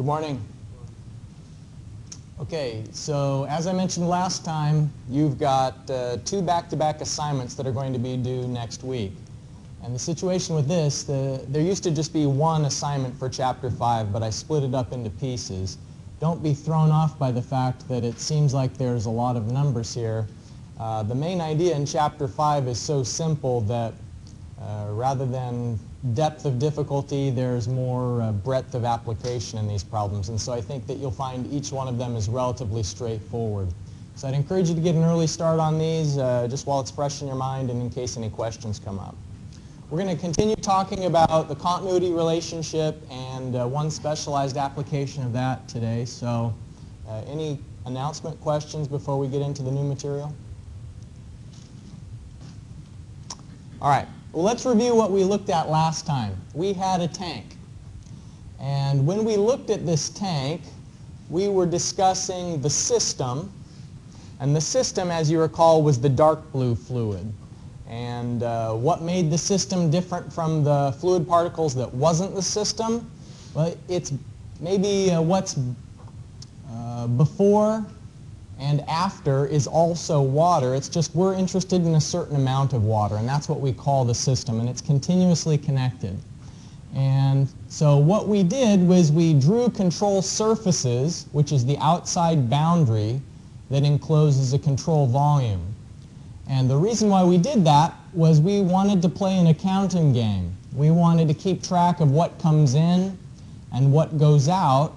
Good morning. Okay, so as I mentioned last time, you've got uh, two back-to-back assignments that are going to be due next week. And the situation with this, the, there used to just be one assignment for Chapter 5, but I split it up into pieces. Don't be thrown off by the fact that it seems like there's a lot of numbers here. Uh, the main idea in Chapter 5 is so simple that uh, rather than depth of difficulty, there's more uh, breadth of application in these problems. And so I think that you'll find each one of them is relatively straightforward. So I'd encourage you to get an early start on these uh, just while it's fresh in your mind and in case any questions come up. We're going to continue talking about the continuity relationship and uh, one specialized application of that today. So uh, any announcement questions before we get into the new material? All right. Well, let's review what we looked at last time. We had a tank. And when we looked at this tank, we were discussing the system. And the system, as you recall, was the dark blue fluid. And uh, what made the system different from the fluid particles that wasn't the system? Well, it's maybe uh, what's uh, before and after is also water. It's just we're interested in a certain amount of water, and that's what we call the system, and it's continuously connected. And so what we did was we drew control surfaces, which is the outside boundary that encloses a control volume. And the reason why we did that was we wanted to play an accounting game. We wanted to keep track of what comes in and what goes out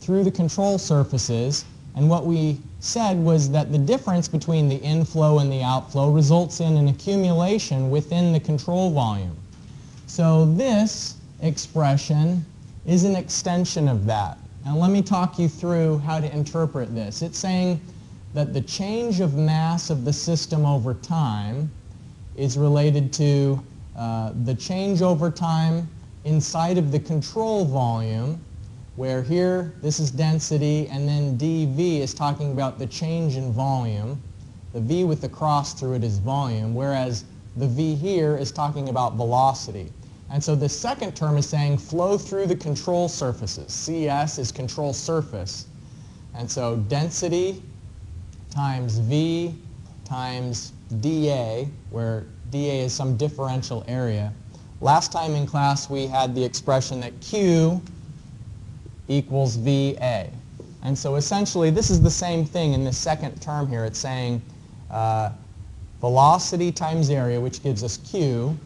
through the control surfaces. And what we said was that the difference between the inflow and the outflow results in an accumulation within the control volume. So this expression is an extension of that. And let me talk you through how to interpret this. It's saying that the change of mass of the system over time is related to uh, the change over time inside of the control volume, where here this is density, and then dV is talking about the change in volume. The V with the cross through it is volume, whereas the V here is talking about velocity. And so the second term is saying flow through the control surfaces. CS is control surface. And so density times V times dA, where dA is some differential area. Last time in class we had the expression that Q equals VA. And so essentially this is the same thing in the second term here. It's saying uh, velocity times area, which gives us Q.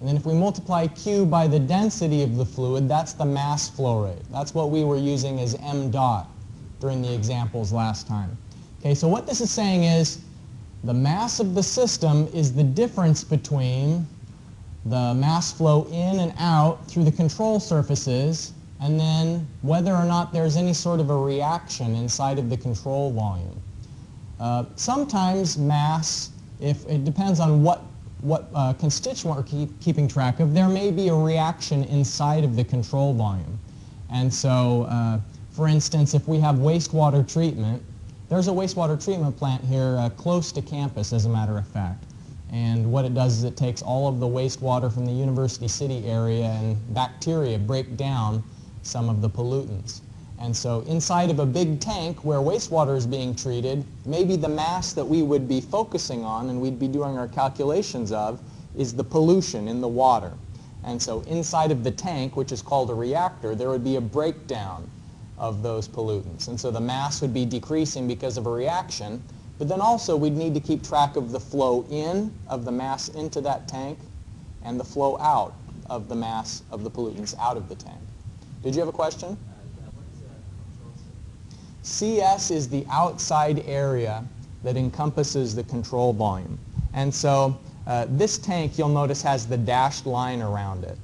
And then if we multiply Q by the density of the fluid, that's the mass flow rate. That's what we were using as m dot during the examples last time. Okay, so what this is saying is the mass of the system is the difference between the mass flow in and out through the control surfaces and then whether or not there's any sort of a reaction inside of the control volume. Uh, sometimes mass, if it depends on what, what uh, constituent we're keep, keeping track of, there may be a reaction inside of the control volume. And so, uh, for instance, if we have wastewater treatment, there's a wastewater treatment plant here uh, close to campus, as a matter of fact. And what it does is it takes all of the wastewater from the University City area and bacteria break down some of the pollutants. And so inside of a big tank where wastewater is being treated, maybe the mass that we would be focusing on and we'd be doing our calculations of is the pollution in the water. And so inside of the tank, which is called a reactor, there would be a breakdown of those pollutants. And so the mass would be decreasing because of a reaction, but then also we'd need to keep track of the flow in of the mass into that tank and the flow out of the mass of the pollutants out of the tank. Did you have a question? CS is the outside area that encompasses the control volume. And so uh, this tank, you'll notice, has the dashed line around it.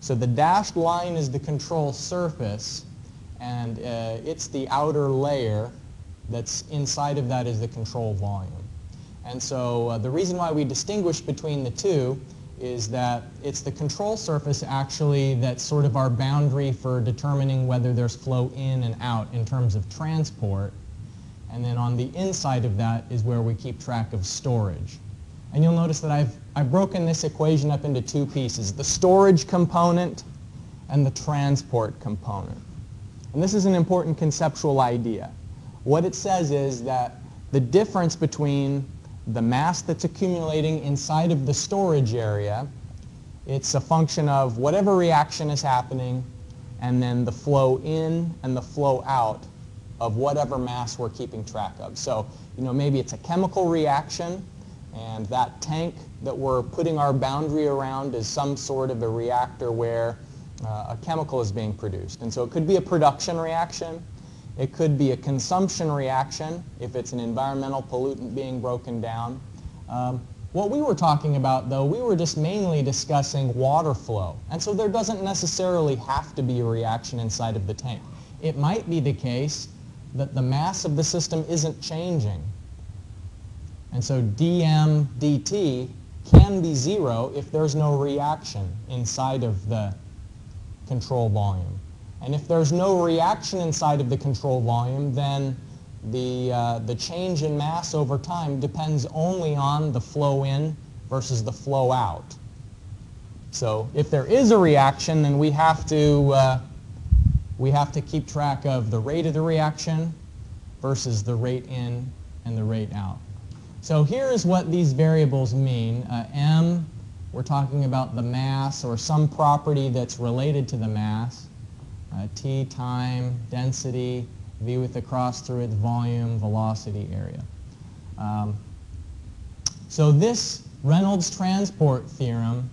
So the dashed line is the control surface, and uh, it's the outer layer that's inside of that is the control volume. And so uh, the reason why we distinguish between the two is that it's the control surface actually that's sort of our boundary for determining whether there's flow in and out in terms of transport. And then on the inside of that is where we keep track of storage. And you'll notice that I've, I've broken this equation up into two pieces, the storage component and the transport component. And this is an important conceptual idea. What it says is that the difference between the mass that's accumulating inside of the storage area, it's a function of whatever reaction is happening and then the flow in and the flow out of whatever mass we're keeping track of. So, you know, maybe it's a chemical reaction and that tank that we're putting our boundary around is some sort of a reactor where uh, a chemical is being produced. And so it could be a production reaction. It could be a consumption reaction if it's an environmental pollutant being broken down. Um, what we were talking about, though, we were just mainly discussing water flow. And so there doesn't necessarily have to be a reaction inside of the tank. It might be the case that the mass of the system isn't changing. And so dm dt can be zero if there's no reaction inside of the control volume. And if there's no reaction inside of the control volume, then the, uh, the change in mass over time depends only on the flow in versus the flow out. So if there is a reaction, then we have to, uh, we have to keep track of the rate of the reaction versus the rate in and the rate out. So here is what these variables mean. Uh, m, we're talking about the mass or some property that's related to the mass. Uh, T, time, density, V with the cross through it, volume, velocity, area. Um, so this Reynolds transport theorem,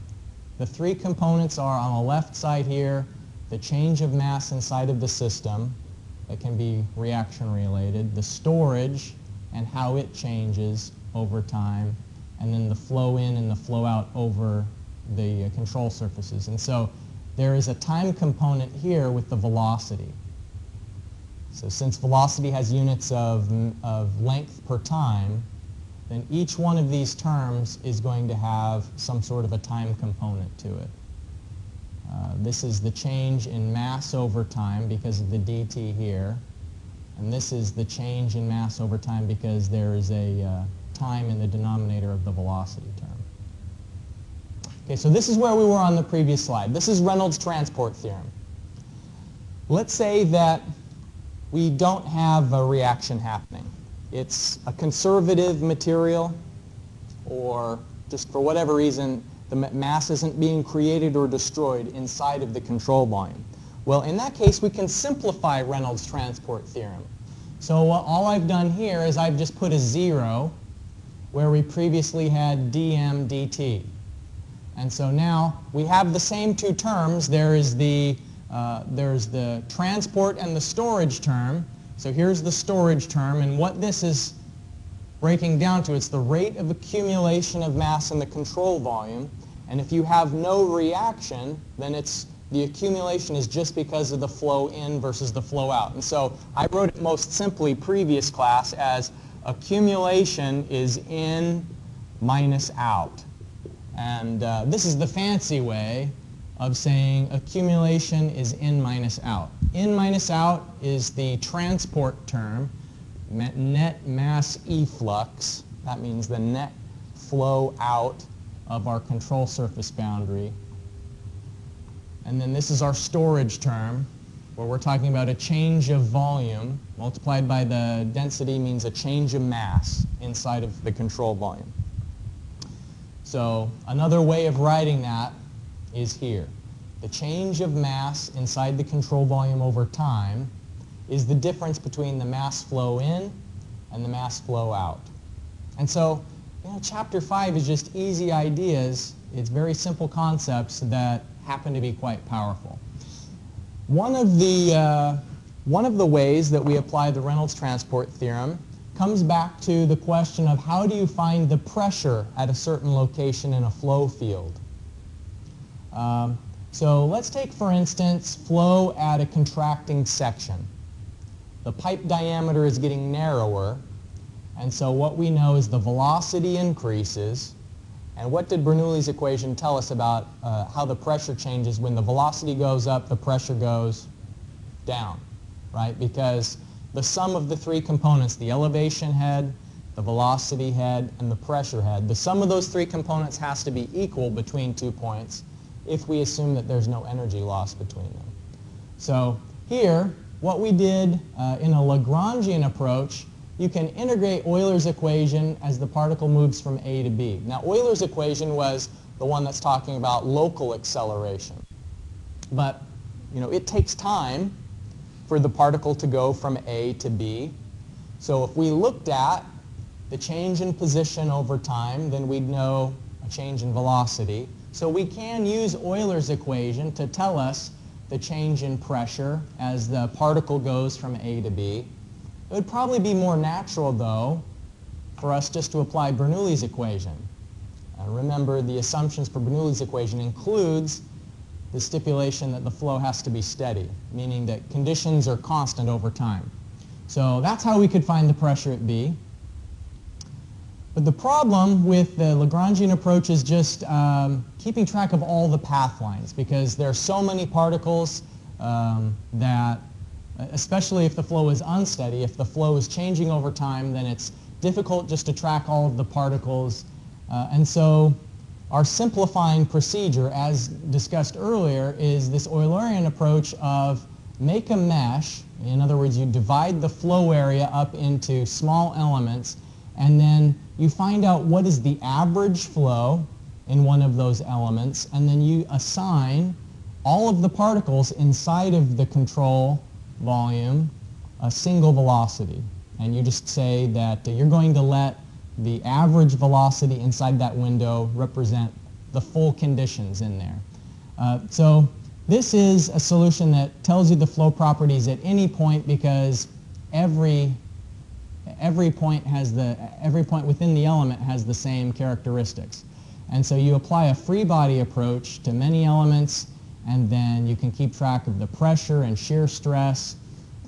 the three components are on the left side here, the change of mass inside of the system that can be reaction related, the storage and how it changes over time, and then the flow in and the flow out over the uh, control surfaces. And so there is a time component here with the velocity. So since velocity has units of, of length per time, then each one of these terms is going to have some sort of a time component to it. Uh, this is the change in mass over time because of the dt here. And this is the change in mass over time because there is a uh, time in the denominator of the velocity term. Okay, so this is where we were on the previous slide. This is Reynolds transport theorem. Let's say that we don't have a reaction happening. It's a conservative material or just for whatever reason the mass isn't being created or destroyed inside of the control volume. Well, in that case, we can simplify Reynolds transport theorem. So uh, all I've done here is I've just put a zero where we previously had dm dt. And so now we have the same two terms. There is the, uh, there's the transport and the storage term. So here's the storage term. And what this is breaking down to, it's the rate of accumulation of mass in the control volume. And if you have no reaction, then it's the accumulation is just because of the flow in versus the flow out. And so I wrote it most simply previous class as accumulation is in minus out. And uh, this is the fancy way of saying accumulation is in minus out. In minus out is the transport term, net mass efflux. That means the net flow out of our control surface boundary. And then this is our storage term, where we're talking about a change of volume multiplied by the density means a change of mass inside of the control volume. So another way of writing that is here. The change of mass inside the control volume over time is the difference between the mass flow in and the mass flow out. And so, you know, chapter 5 is just easy ideas. It's very simple concepts that happen to be quite powerful. One of the, uh, one of the ways that we apply the Reynolds transport theorem comes back to the question of how do you find the pressure at a certain location in a flow field. Um, so let's take, for instance, flow at a contracting section. The pipe diameter is getting narrower, and so what we know is the velocity increases, and what did Bernoulli's equation tell us about uh, how the pressure changes when the velocity goes up, the pressure goes down, right? Because the sum of the three components, the elevation head, the velocity head, and the pressure head, the sum of those three components has to be equal between two points if we assume that there's no energy loss between them. So here, what we did uh, in a Lagrangian approach, you can integrate Euler's equation as the particle moves from A to B. Now Euler's equation was the one that's talking about local acceleration. But you know, it takes time for the particle to go from A to B. So if we looked at the change in position over time, then we'd know a change in velocity. So we can use Euler's equation to tell us the change in pressure as the particle goes from A to B. It would probably be more natural, though, for us just to apply Bernoulli's equation. And remember, the assumptions for Bernoulli's equation includes the stipulation that the flow has to be steady, meaning that conditions are constant over time. So that's how we could find the pressure at B. But the problem with the Lagrangian approach is just um, keeping track of all the path lines because there are so many particles um, that, especially if the flow is unsteady, if the flow is changing over time, then it's difficult just to track all of the particles. Uh, and so our simplifying procedure, as discussed earlier, is this Eulerian approach of make a mesh. In other words, you divide the flow area up into small elements and then you find out what is the average flow in one of those elements, and then you assign all of the particles inside of the control volume a single velocity. And you just say that you're going to let the average velocity inside that window represent the full conditions in there. Uh, so this is a solution that tells you the flow properties at any point because every every point has the, every point within the element has the same characteristics. And so you apply a free body approach to many elements, and then you can keep track of the pressure and shear stress.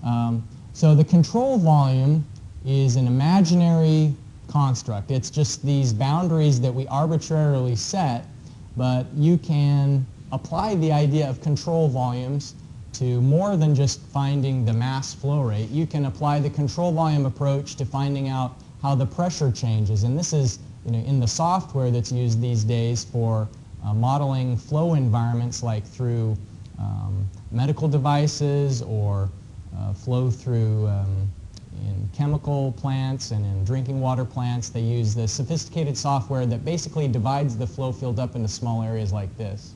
Um, so the control volume is an imaginary construct. It's just these boundaries that we arbitrarily set, but you can apply the idea of control volumes to more than just finding the mass flow rate. You can apply the control volume approach to finding out how the pressure changes. And this is you know, in the software that's used these days for uh, modeling flow environments like through um, medical devices or uh, flow through um, in chemical plants and in drinking water plants. They use the sophisticated software that basically divides the flow field up into small areas like this.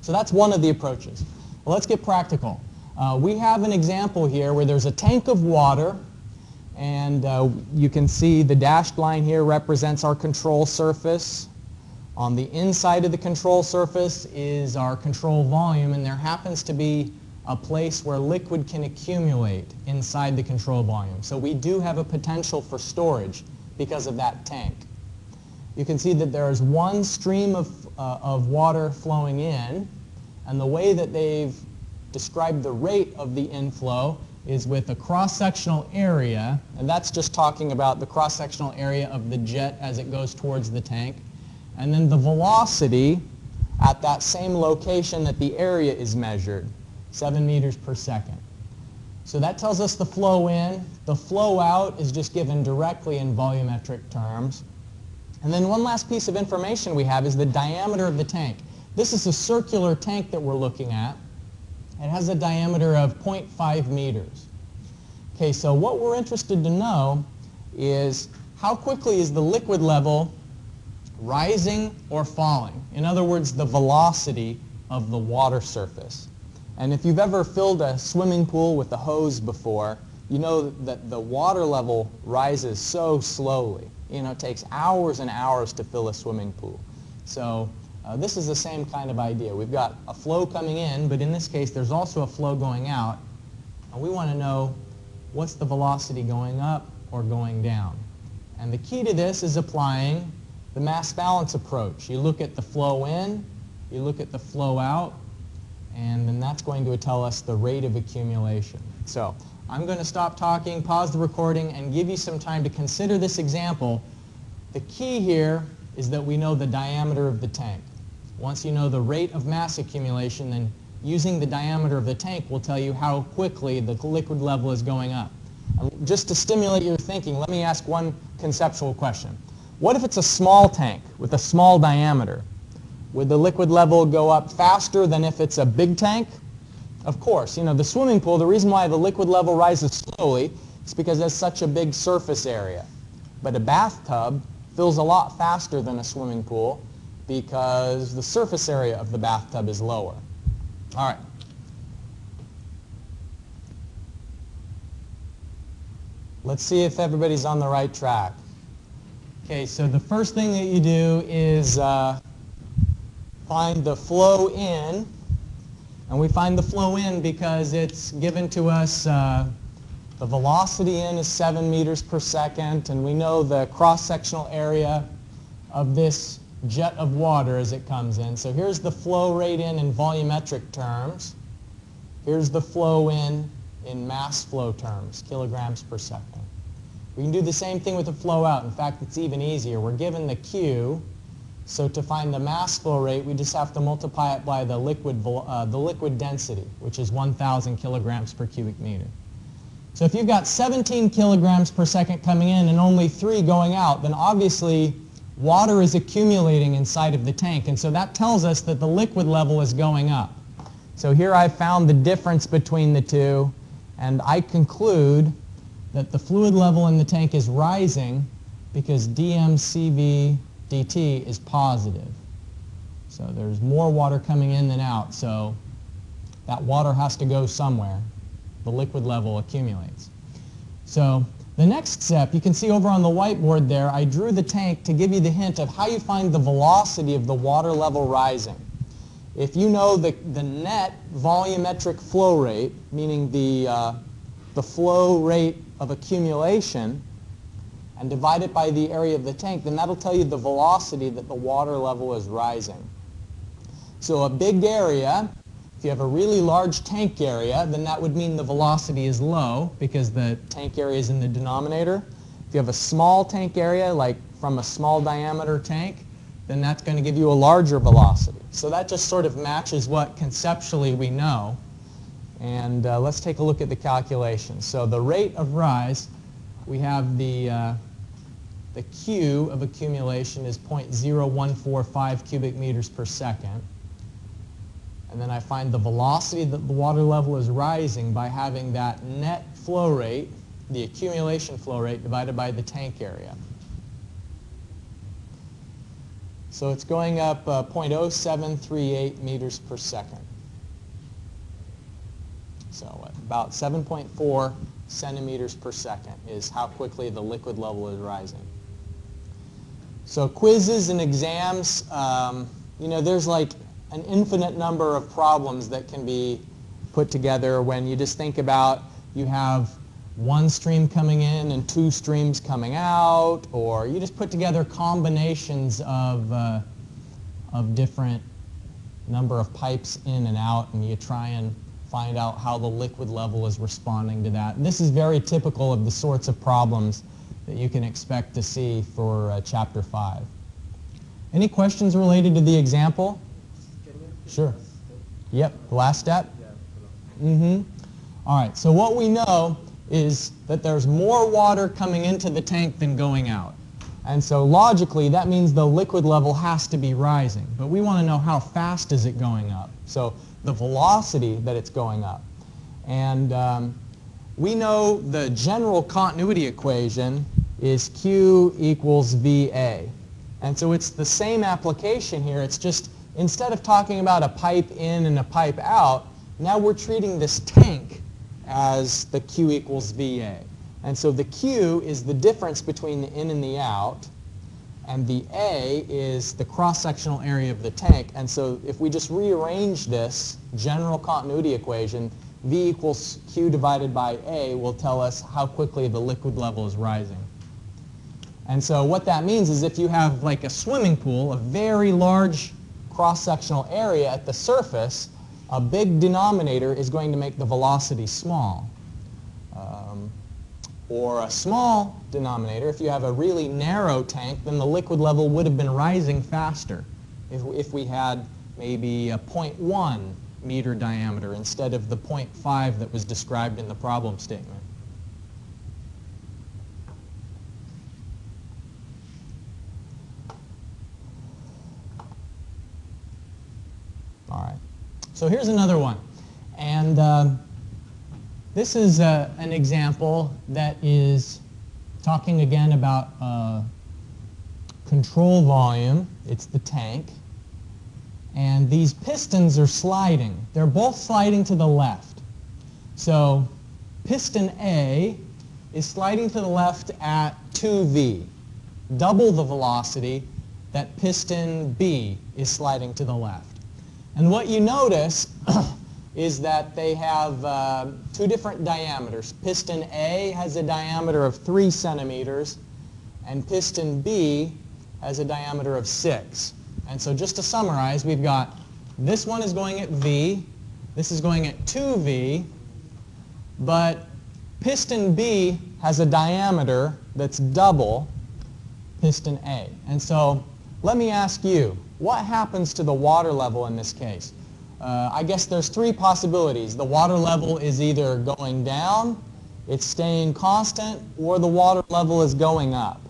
So that's one of the approaches. Well, let's get practical. Uh, we have an example here where there's a tank of water and uh, you can see the dashed line here represents our control surface. On the inside of the control surface is our control volume and there happens to be a place where liquid can accumulate inside the control volume. So we do have a potential for storage because of that tank. You can see that there is one stream of, uh, of water flowing in and the way that they've described the rate of the inflow is with a cross-sectional area, and that's just talking about the cross-sectional area of the jet as it goes towards the tank, and then the velocity at that same location that the area is measured, 7 meters per second. So that tells us the flow in. The flow out is just given directly in volumetric terms. And then one last piece of information we have is the diameter of the tank. This is a circular tank that we're looking at. It has a diameter of 0.5 meters. Okay, so what we're interested to know is how quickly is the liquid level rising or falling? In other words, the velocity of the water surface. And if you've ever filled a swimming pool with a hose before, you know that the water level rises so slowly. You know, it takes hours and hours to fill a swimming pool. So uh, this is the same kind of idea. We've got a flow coming in, but in this case there's also a flow going out. And we want to know what's the velocity going up or going down. And the key to this is applying the mass balance approach. You look at the flow in, you look at the flow out, and then that's going to tell us the rate of accumulation. So I'm going to stop talking, pause the recording, and give you some time to consider this example. The key here is that we know the diameter of the tank. Once you know the rate of mass accumulation, then using the diameter of the tank will tell you how quickly the liquid level is going up. Just to stimulate your thinking, let me ask one conceptual question. What if it's a small tank with a small diameter? Would the liquid level go up faster than if it's a big tank? Of course, you know, the swimming pool, the reason why the liquid level rises slowly is because has such a big surface area. But a bathtub fills a lot faster than a swimming pool because the surface area of the bathtub is lower. All right. Let's see if everybody's on the right track. Okay, so the first thing that you do is uh, find the flow in. And we find the flow in because it's given to us, uh, the velocity in is 7 meters per second, and we know the cross-sectional area of this jet of water as it comes in. So here's the flow rate in in volumetric terms. Here's the flow in in mass flow terms, kilograms per second. We can do the same thing with the flow out. In fact, it's even easier. We're given the Q, so to find the mass flow rate, we just have to multiply it by the liquid, uh, the liquid density, which is 1,000 kilograms per cubic meter. So if you've got 17 kilograms per second coming in and only 3 going out, then obviously water is accumulating inside of the tank. And so that tells us that the liquid level is going up. So here I found the difference between the two, and I conclude that the fluid level in the tank is rising because dmCV dt is positive. So there's more water coming in than out, so that water has to go somewhere. The liquid level accumulates. So the next step, you can see over on the whiteboard there, I drew the tank to give you the hint of how you find the velocity of the water level rising. If you know the, the net volumetric flow rate, meaning the, uh, the flow rate of accumulation, and divide it by the area of the tank, then that'll tell you the velocity that the water level is rising. So a big area if you have a really large tank area, then that would mean the velocity is low because the tank area is in the denominator. If you have a small tank area, like from a small diameter tank, then that's going to give you a larger velocity. So that just sort of matches what conceptually we know. And uh, let's take a look at the calculation. So the rate of rise, we have the, uh, the Q of accumulation is 0.0145 cubic meters per second. And then I find the velocity that the water level is rising by having that net flow rate, the accumulation flow rate, divided by the tank area. So it's going up uh, 0.0738 meters per second. So about 7.4 centimeters per second is how quickly the liquid level is rising. So quizzes and exams, um, you know, there's like an infinite number of problems that can be put together when you just think about you have one stream coming in and two streams coming out, or you just put together combinations of, uh, of different number of pipes in and out, and you try and find out how the liquid level is responding to that. And this is very typical of the sorts of problems that you can expect to see for uh, Chapter 5. Any questions related to the example? Sure. Yep, last step? Mm-hmm. All right, so what we know is that there's more water coming into the tank than going out. And so logically, that means the liquid level has to be rising. But we want to know how fast is it going up. So the velocity that it's going up. And um, we know the general continuity equation is Q equals VA. And so it's the same application here. It's just instead of talking about a pipe in and a pipe out, now we're treating this tank as the Q equals VA. And so the Q is the difference between the in and the out, and the A is the cross-sectional area of the tank. And so if we just rearrange this general continuity equation, V equals Q divided by A will tell us how quickly the liquid level is rising. And so what that means is if you have like a swimming pool, a very large cross-sectional area at the surface, a big denominator is going to make the velocity small. Um, or a small denominator, if you have a really narrow tank, then the liquid level would have been rising faster if, if we had maybe a 0.1 meter diameter instead of the 0.5 that was described in the problem statement. All right. So here's another one. And uh, this is uh, an example that is talking again about uh, control volume. It's the tank. And these pistons are sliding. They're both sliding to the left. So piston A is sliding to the left at 2v, double the velocity that piston B is sliding to the left. And what you notice is that they have uh, two different diameters. Piston A has a diameter of 3 centimeters, and piston B has a diameter of 6. And so just to summarize, we've got this one is going at V, this is going at 2V, but piston B has a diameter that's double piston A. And so let me ask you, what happens to the water level in this case? Uh, I guess there's three possibilities. The water level is either going down, it's staying constant, or the water level is going up.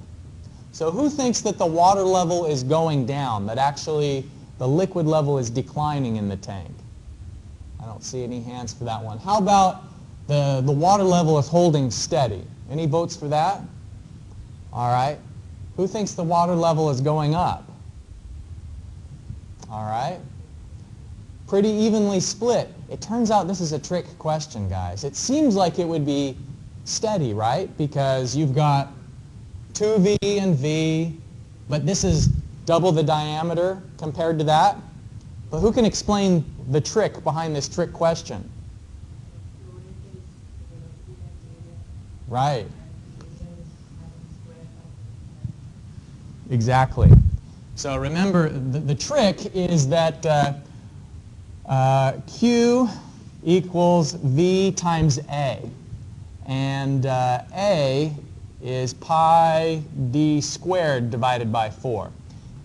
So who thinks that the water level is going down, that actually the liquid level is declining in the tank? I don't see any hands for that one. How about the, the water level is holding steady. Any votes for that? All right. Who thinks the water level is going up? All right. Pretty evenly split. It turns out this is a trick question, guys. It seems like it would be steady, right? Because you've got 2V and V, but this is double the diameter compared to that. But who can explain the trick behind this trick question? Right. Exactly. So remember, the, the trick is that uh, uh, Q equals V times A. And uh, A is pi d squared divided by 4.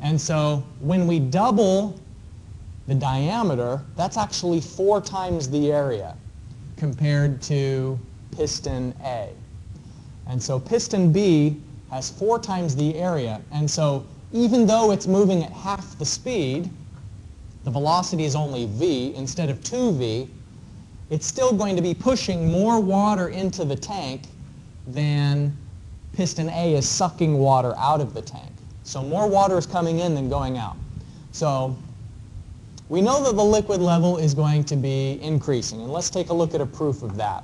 And so when we double the diameter, that's actually 4 times the area compared to piston A. And so piston B has four times the area. And so even though it's moving at half the speed, the velocity is only v instead of 2v, it's still going to be pushing more water into the tank than piston A is sucking water out of the tank. So more water is coming in than going out. So we know that the liquid level is going to be increasing. And let's take a look at a proof of that.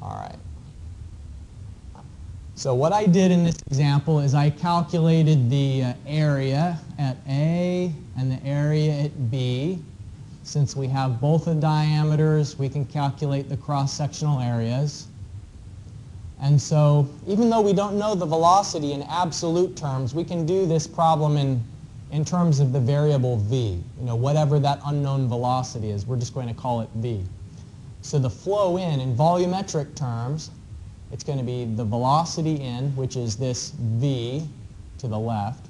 All right. So what I did in this example is I calculated the uh, area at A and the area at B. Since we have both the diameters, we can calculate the cross-sectional areas. And so even though we don't know the velocity in absolute terms, we can do this problem in, in terms of the variable v, you know, whatever that unknown velocity is. We're just going to call it v. So the flow in, in volumetric terms, it's going to be the velocity in, which is this V to the left.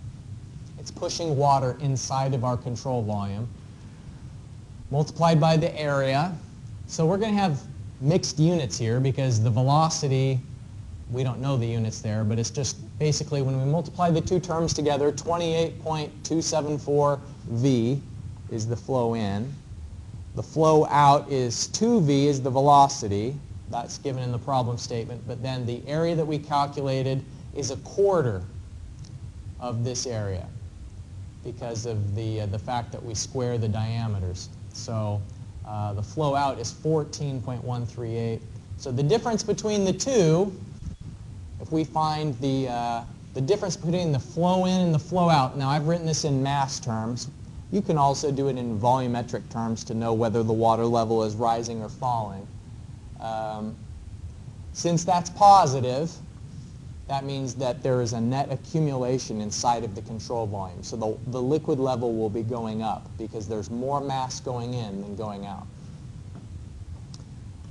It's pushing water inside of our control volume, multiplied by the area. So we're going to have mixed units here because the velocity, we don't know the units there, but it's just basically when we multiply the two terms together, 28.274 V is the flow in. The flow out is 2V is the velocity. That's given in the problem statement. But then the area that we calculated is a quarter of this area because of the, uh, the fact that we square the diameters. So uh, the flow out is 14.138. So the difference between the two, if we find the, uh, the difference between the flow in and the flow out, now I've written this in mass terms. You can also do it in volumetric terms to know whether the water level is rising or falling. Um, since that's positive, that means that there is a net accumulation inside of the control volume. So the, the liquid level will be going up because there's more mass going in than going out.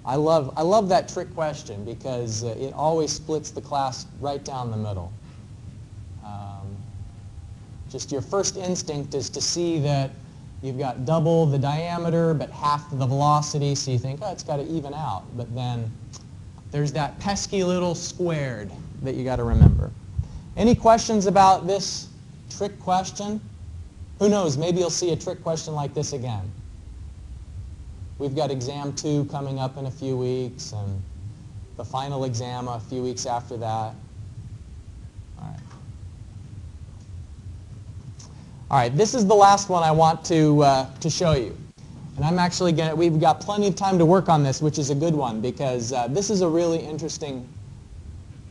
I love, I love that trick question because uh, it always splits the class right down the middle. Um, just your first instinct is to see that You've got double the diameter, but half the velocity, so you think, oh, it's got to even out. But then there's that pesky little squared that you got to remember. Any questions about this trick question? Who knows, maybe you'll see a trick question like this again. we've got exam two coming up in a few weeks and the final exam a few weeks after that. All right. All right, this is the last one I want to, uh, to show you. And I'm actually going to, we've got plenty of time to work on this, which is a good one because uh, this is a really interesting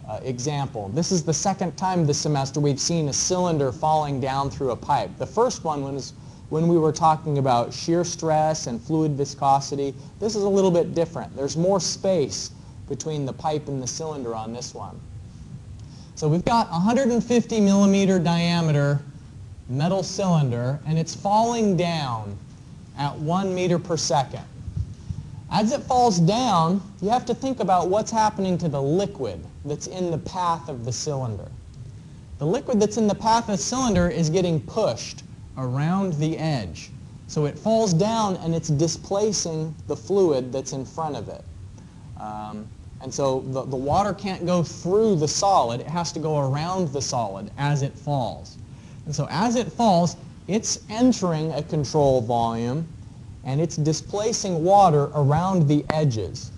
uh, example. This is the second time this semester we've seen a cylinder falling down through a pipe. The first one was when we were talking about shear stress and fluid viscosity. This is a little bit different. There's more space between the pipe and the cylinder on this one. So we've got 150 millimeter diameter metal cylinder and it's falling down at one meter per second. As it falls down, you have to think about what's happening to the liquid that's in the path of the cylinder. The liquid that's in the path of the cylinder is getting pushed around the edge. So it falls down and it's displacing the fluid that's in front of it. Um, and so the, the water can't go through the solid. It has to go around the solid as it falls. And so as it falls, it's entering a control volume and it's displacing water around the edges.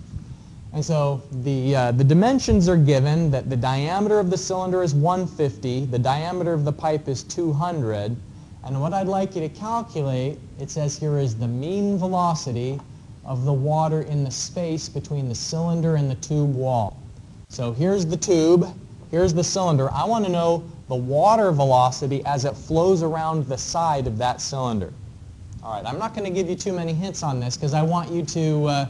And so the, uh, the dimensions are given that the diameter of the cylinder is 150, the diameter of the pipe is 200, and what I'd like you to calculate, it says here is the mean velocity of the water in the space between the cylinder and the tube wall. So here's the tube, here's the cylinder. I want to know the water velocity as it flows around the side of that cylinder. All right, I'm not going to give you too many hints on this because I want you to, uh,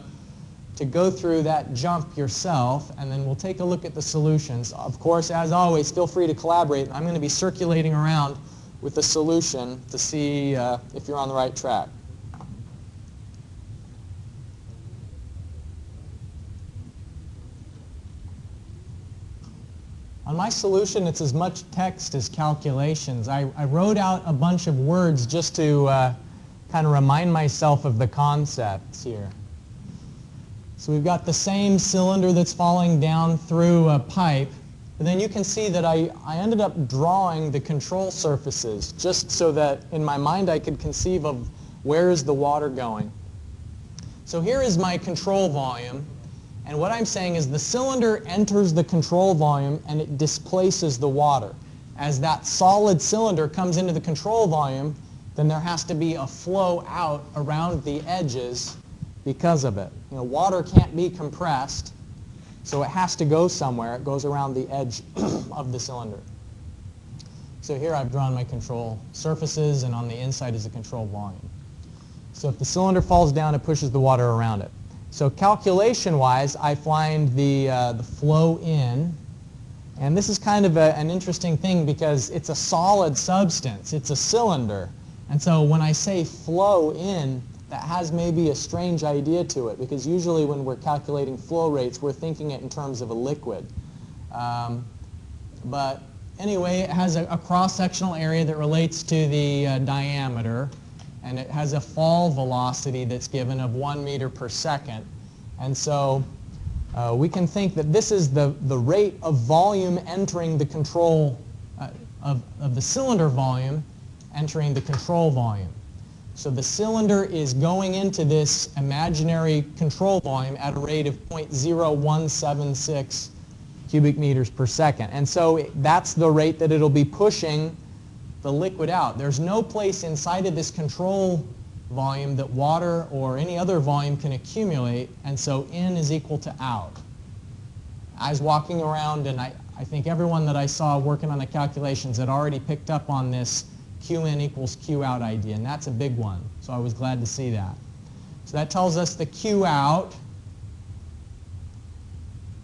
to go through that jump yourself and then we'll take a look at the solutions. Of course, as always, feel free to collaborate. I'm going to be circulating around with the solution to see uh, if you're on the right track. My solution, it's as much text as calculations. I, I wrote out a bunch of words just to uh, kind of remind myself of the concepts here. So we've got the same cylinder that's falling down through a pipe. And then you can see that I, I ended up drawing the control surfaces just so that in my mind I could conceive of where is the water going. So here is my control volume. And what I'm saying is the cylinder enters the control volume and it displaces the water. As that solid cylinder comes into the control volume, then there has to be a flow out around the edges because of it. You know, water can't be compressed, so it has to go somewhere. It goes around the edge of the cylinder. So here I've drawn my control surfaces, and on the inside is the control volume. So if the cylinder falls down, it pushes the water around it. So calculation-wise, I find the, uh, the flow in, and this is kind of a, an interesting thing because it's a solid substance. It's a cylinder. And so when I say flow in, that has maybe a strange idea to it because usually when we're calculating flow rates, we're thinking it in terms of a liquid. Um, but anyway, it has a, a cross-sectional area that relates to the uh, diameter and it has a fall velocity that's given of one meter per second. And so uh, we can think that this is the, the rate of volume entering the control uh, of, of the cylinder volume entering the control volume. So the cylinder is going into this imaginary control volume at a rate of 0.0176 cubic meters per second. And so that's the rate that it'll be pushing the liquid out. There's no place inside of this control volume that water or any other volume can accumulate, and so in is equal to out. I was walking around, and I, I think everyone that I saw working on the calculations had already picked up on this Q in equals Q out idea, and that's a big one, so I was glad to see that. So that tells us the Q out.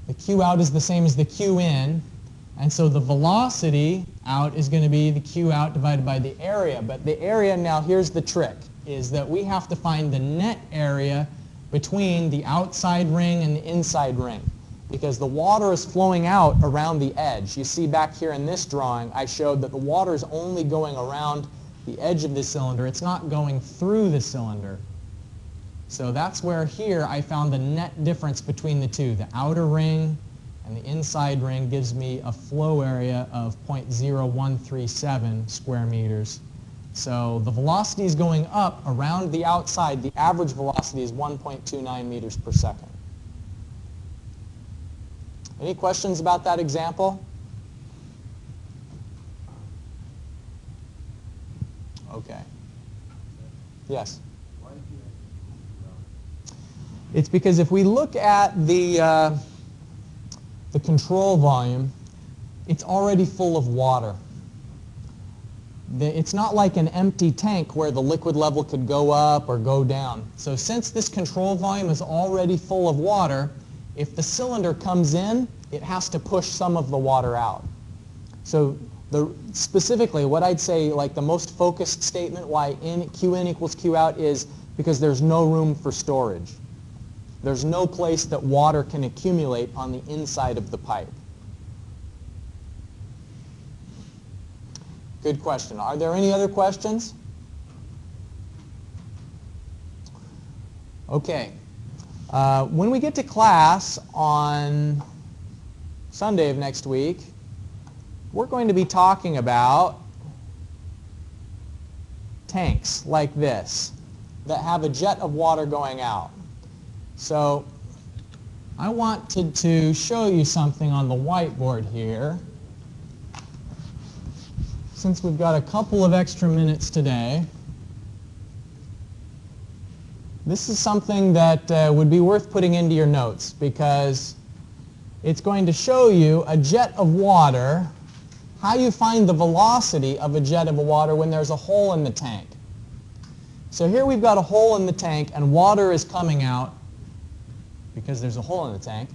The Q out is the same as the Q in, and so the velocity out is going to be the Q out divided by the area. But the area, now here's the trick, is that we have to find the net area between the outside ring and the inside ring because the water is flowing out around the edge. You see back here in this drawing, I showed that the water is only going around the edge of the cylinder. It's not going through the cylinder. So that's where here I found the net difference between the two. The outer ring and the inside ring gives me a flow area of 0.0137 square meters. So the velocity is going up around the outside. The average velocity is 1.29 meters per second. Any questions about that example? Okay. Yes? It's because if we look at the, uh, the control volume, it's already full of water. It's not like an empty tank where the liquid level could go up or go down. So since this control volume is already full of water, if the cylinder comes in, it has to push some of the water out. So the, specifically, what I'd say, like the most focused statement why in, Q in equals Q out is because there's no room for storage. There's no place that water can accumulate on the inside of the pipe. Good question. Are there any other questions? Okay. Uh, when we get to class on Sunday of next week, we're going to be talking about tanks like this that have a jet of water going out. So I wanted to show you something on the whiteboard here. Since we've got a couple of extra minutes today, this is something that uh, would be worth putting into your notes because it's going to show you a jet of water, how you find the velocity of a jet of water when there's a hole in the tank. So here we've got a hole in the tank and water is coming out because there's a hole in the tank.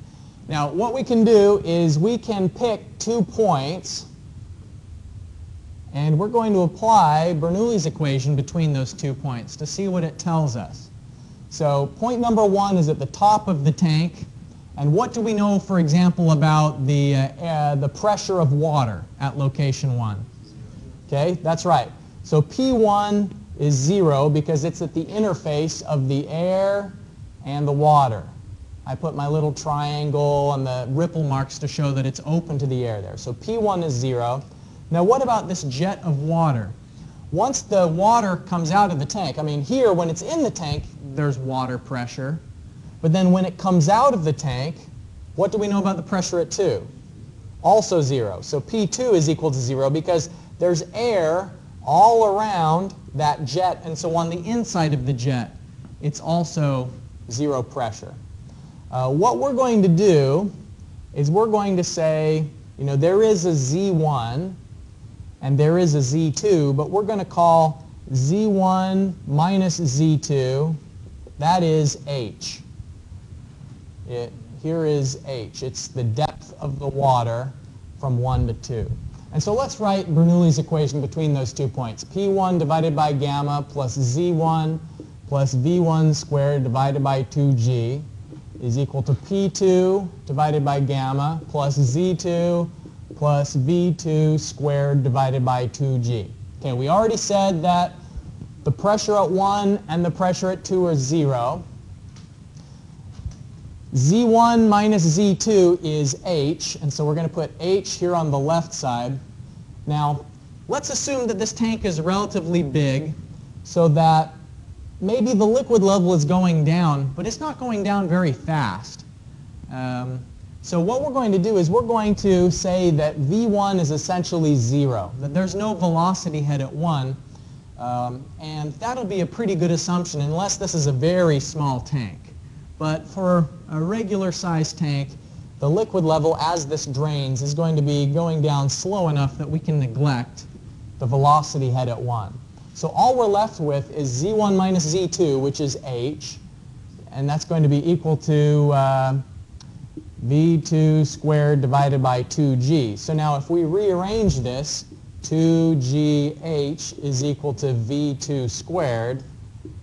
Now what we can do is we can pick two points and we're going to apply Bernoulli's equation between those two points to see what it tells us. So point number one is at the top of the tank. And what do we know, for example, about the, uh, uh, the pressure of water at location 1? Okay, that's right. So P1 is 0 because it's at the interface of the air and the water. I put my little triangle and the ripple marks to show that it's open to the air there. So P1 is 0. Now what about this jet of water? Once the water comes out of the tank, I mean here when it's in the tank, there's water pressure. But then when it comes out of the tank, what do we know about the pressure at 2? Also 0. So P2 is equal to 0 because there's air all around that jet. And so on the inside of the jet, it's also 0 pressure. Uh, what we're going to do is we're going to say, you know, there is a Z1 and there is a Z2, but we're going to call Z1 minus Z2, that is H. It, here is H. It's the depth of the water from 1 to 2. And so let's write Bernoulli's equation between those two points. P1 divided by gamma plus Z1 plus V1 squared divided by 2G is equal to P2 divided by gamma plus Z2 plus V2 squared divided by 2G. Okay, we already said that the pressure at 1 and the pressure at 2 are 0. Z1 minus Z2 is H, and so we're going to put H here on the left side. Now, let's assume that this tank is relatively big so that maybe the liquid level is going down, but it's not going down very fast. Um, so what we're going to do is we're going to say that V1 is essentially zero, that there's no velocity head at 1, um, and that'll be a pretty good assumption unless this is a very small tank. But for a regular sized tank, the liquid level as this drains is going to be going down slow enough that we can neglect the velocity head at 1. So all we're left with is z1 minus z2, which is h, and that's going to be equal to uh, v2 squared divided by 2g. So now if we rearrange this, 2gh is equal to v2 squared.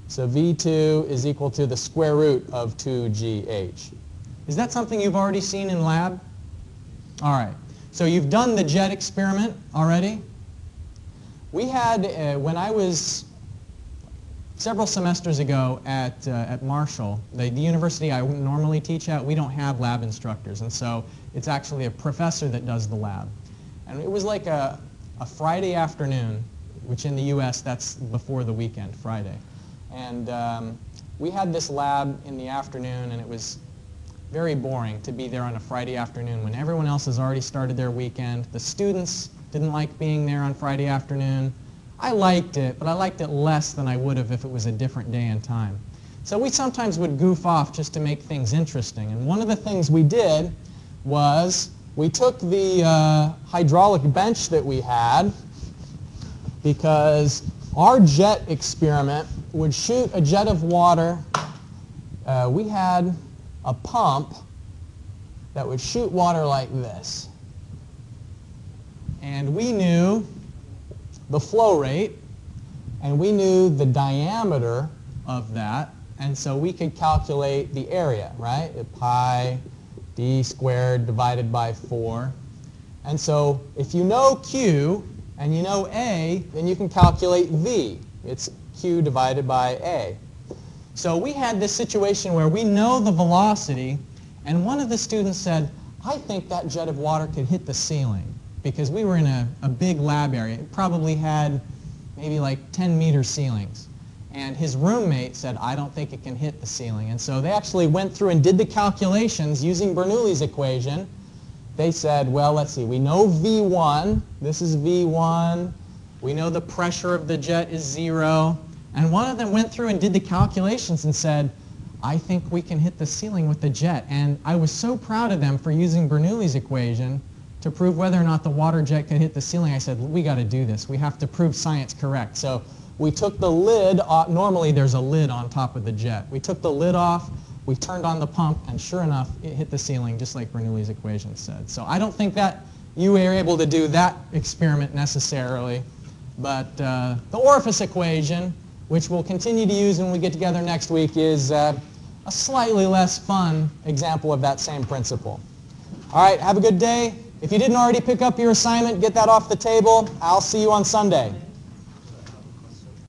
So v2 is equal to the square root of 2gh. Is that something you've already seen in lab? All right. So you've done the jet experiment already? We had, uh, when I was several semesters ago at, uh, at Marshall, the, the university I normally teach at, we don't have lab instructors. And so it's actually a professor that does the lab. And it was like a, a Friday afternoon. which in the U.S. that's before the weekend, Friday. And um, we had this lab in the afternoon, and it was very boring to be there on a Friday afternoon when everyone else has already started their weekend. The students didn't like being there on Friday afternoon. I liked it, but I liked it less than I would have if it was a different day and time. So we sometimes would goof off just to make things interesting. And one of the things we did was we took the uh, hydraulic bench that we had because our jet experiment would shoot a jet of water. Uh, we had a pump that would shoot water like this. And we knew the flow rate, and we knew the diameter of that, and so we could calculate the area, right? Pi d squared divided by 4. And so if you know q and you know a, then you can calculate v. It's q divided by a. So we had this situation where we know the velocity, and one of the students said, I think that jet of water could hit the ceiling because we were in a, a big lab area. It probably had maybe like 10 meter ceilings. And his roommate said, I don't think it can hit the ceiling. And so they actually went through and did the calculations using Bernoulli's equation. They said, well, let's see, we know V1. This is V1. We know the pressure of the jet is zero. And one of them went through and did the calculations and said, I think we can hit the ceiling with the jet. And I was so proud of them for using Bernoulli's equation to prove whether or not the water jet could hit the ceiling. I said, we got to do this. We have to prove science correct. So we took the lid off. Normally there's a lid on top of the jet. We took the lid off. We turned on the pump, and sure enough, it hit the ceiling just like Bernoulli's equation said. So I don't think that you were able to do that experiment necessarily. But uh, the orifice equation, which we'll continue to use when we get together next week, is uh, a slightly less fun example of that same principle. All right, have a good day. If you didn't already pick up your assignment, get that off the table. I'll see you on Sunday.